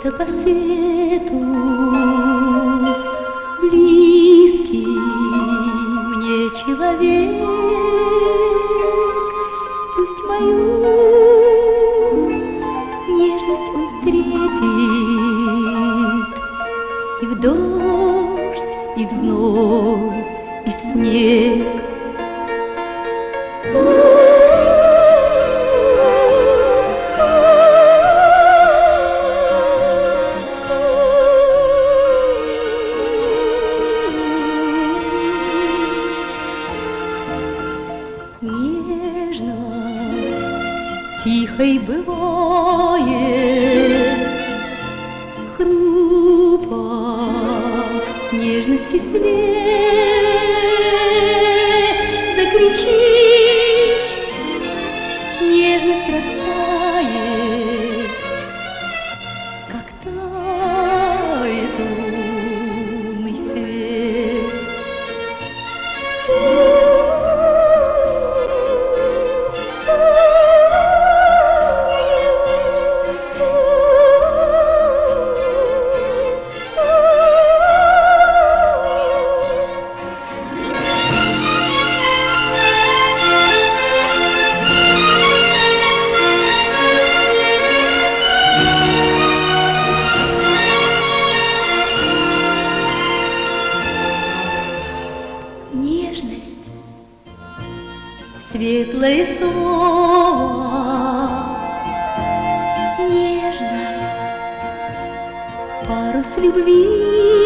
где-то по свету. Близкий мне человек Пусть мою нежность он встретит. И в дождь, и в зной, и в снег. Oh тихой бывает, Хрупок нежности свет, светлое слово, нежность, парус любви.